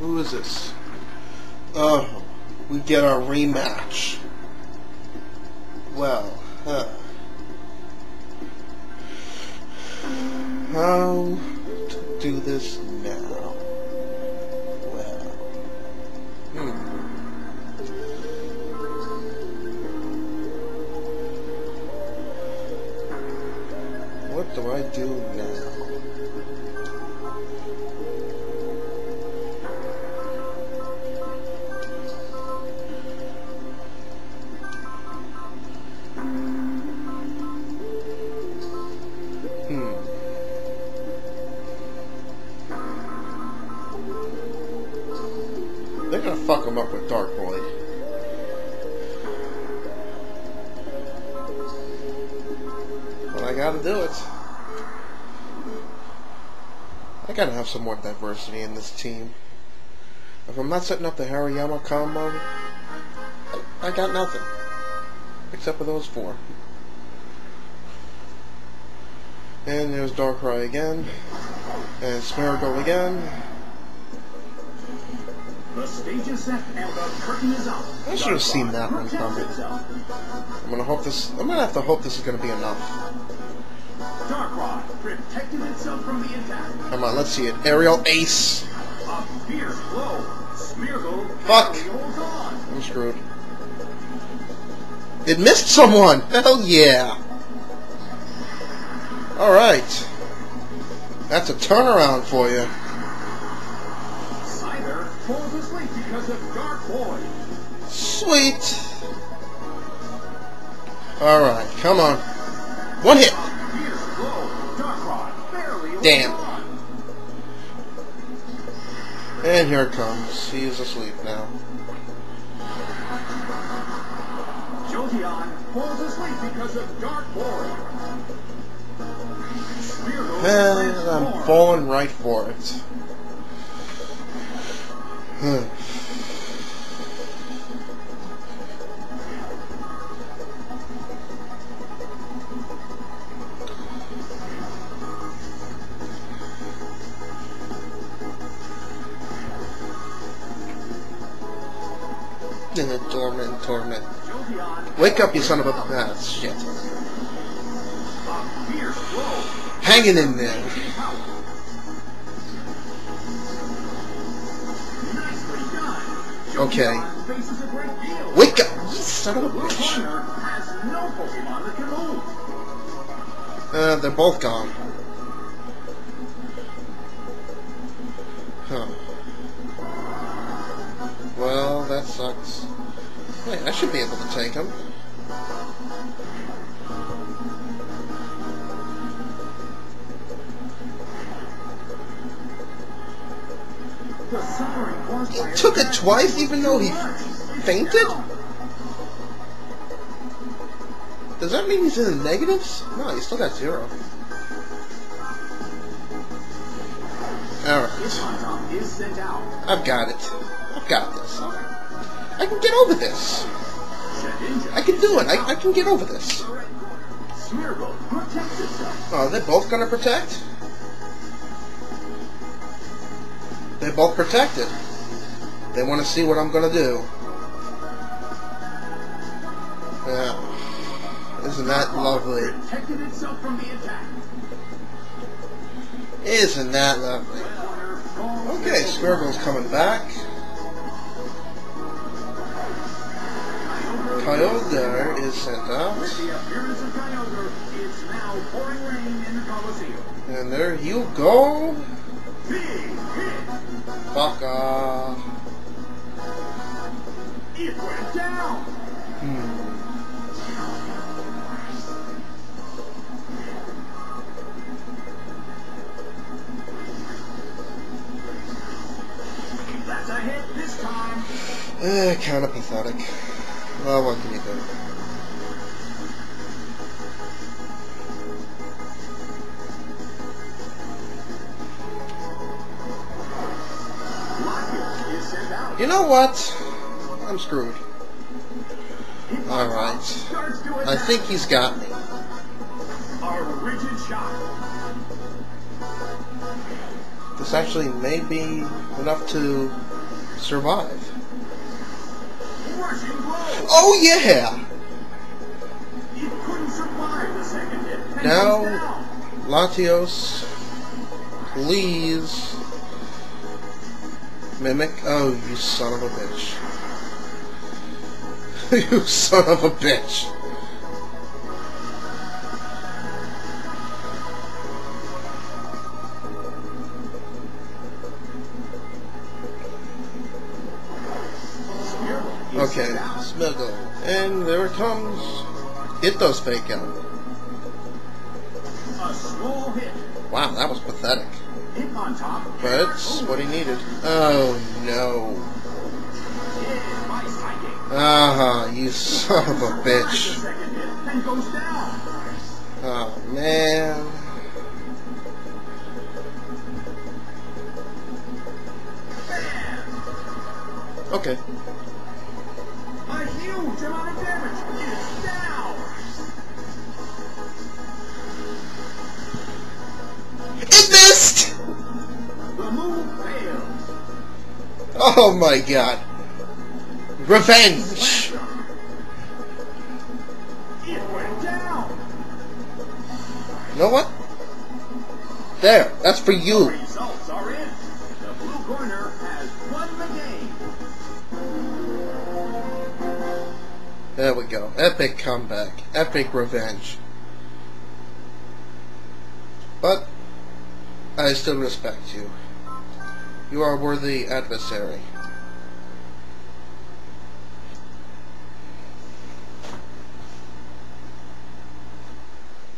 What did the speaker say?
Who is this? Oh, we get our rematch. Well, huh. How to do this now? Well, hmm. What do I do now? Fuck him up with Dark Void. But I gotta do it. I gotta have some more diversity in this team. If I'm not setting up the Hariyama combo, I, I got nothing. Except for those four. And there's Darkrai again. And Smeargle again. The stage is set and the curtain is up. I should have seen that one coming. I'm gonna hope this. I'm gonna have to hope this is gonna be enough. Darkrai protected itself from the attack. Come on, let's see it. Aerial Ace. A fierce blow. Smeargle Fuck. barely holds on. I'm screwed. It missed someone. Hell yeah. All right. That's a turnaround for you. Falls asleep because of Dark Void. Sweet. All right, come on. One hit. Fierce blow. Darkrai barely holds Damn. And here it comes. He is asleep now. Jolteon falls asleep because of Dark Void. Smeargle And I'm falling right for it. Huh. torment, torment. Wake up, you son of a... Ah, shit. Hanging in there. Okay. Wake up, you son of a bitch. Uh, they're both gone. Huh. Well, that sucks. Wait, I should be able to take him. He took it twice, even though he too much. It's fainted? Does that mean he's in the negatives? No, he's still got zero. Alright. Phantom is sent out. I've got it. I've got this. I can get over this. I can do it. I, I can get over this. the red corner. Smeargle protects itself. Oh, they're both gonna protect? They're both protected. They want to see what I'm gonna do. Yeah. Isn't that lovely? Protected itself from the attack. Isn't that lovely? Red corner falls Okay, to Squirgle's coming back. Kyogre is sent out. With the appearance of Kyogre, it's now pouring rain in the Colosseum. And there you go. Big hit! Fuck off. It went down! Hmm. That's a hit this time. Eh, kind of pathetic. Well, what can you do? You know what? I'm screwed. Hit All by right. top, starts to I think he's got me. This actually may be enough to survive. Oh yeah! Now- Latios, please. Mimic. Oh, you son of a bitch. you son of a bitch. Okay, down. Smiggle. And there it comes. It does fake out. A small hit. Wow, that was pathetic. But what he needed. Oh no. Hit by Psychic. Ah, you son of a bitch. Oh man. Okay. A huge amount of damage. Down. Oh my god. Revenge! You know what? There, that's for you. There we go. Epic comeback. Epic revenge. But, I still respect you. You are a worthy adversary.